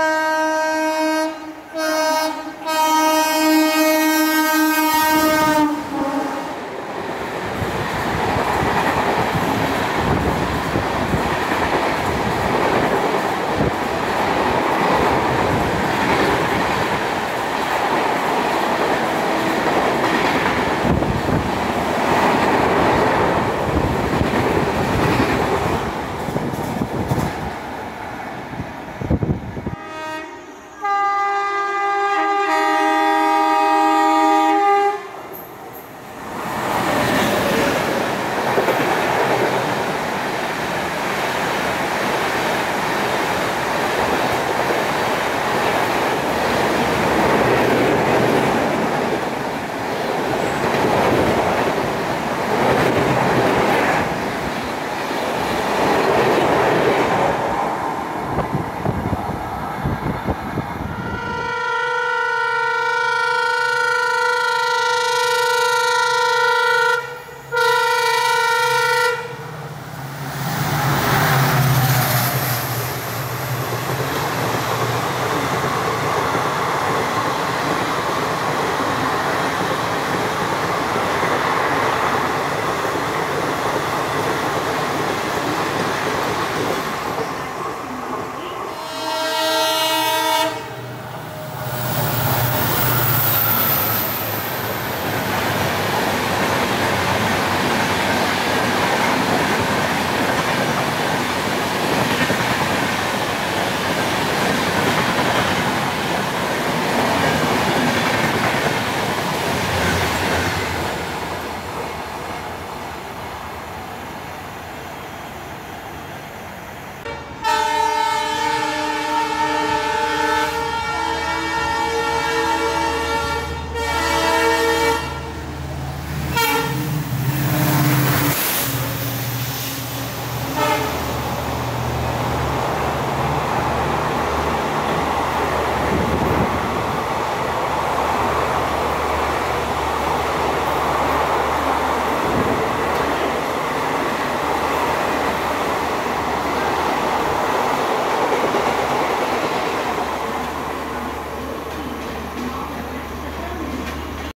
ค่ะ